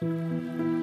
Música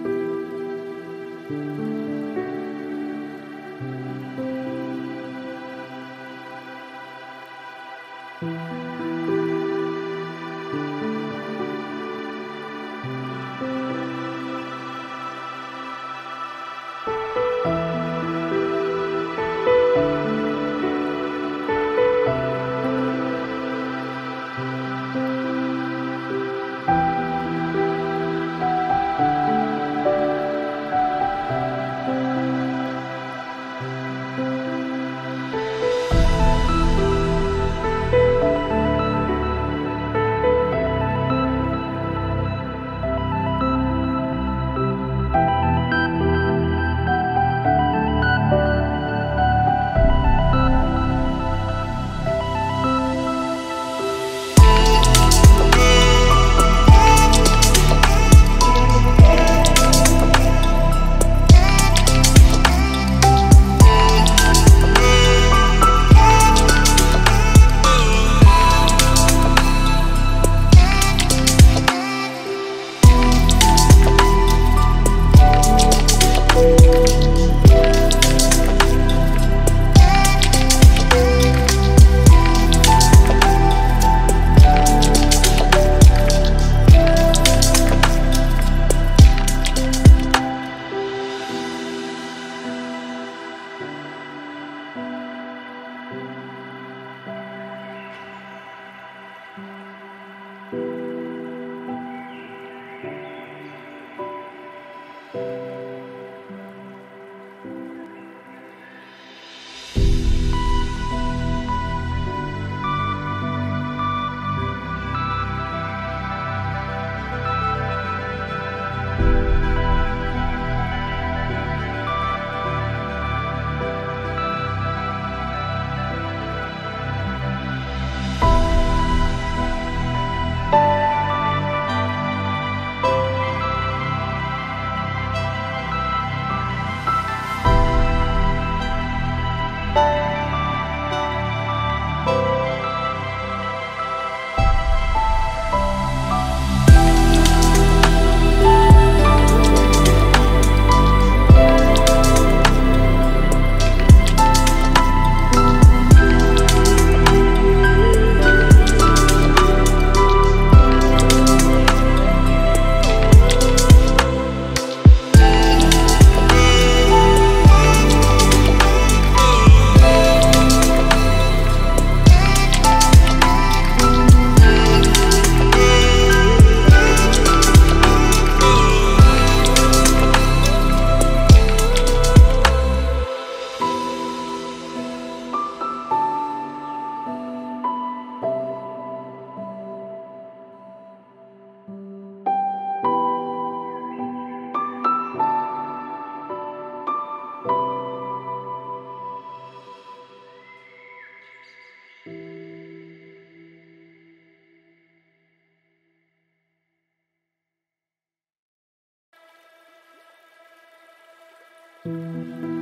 Música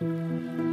Música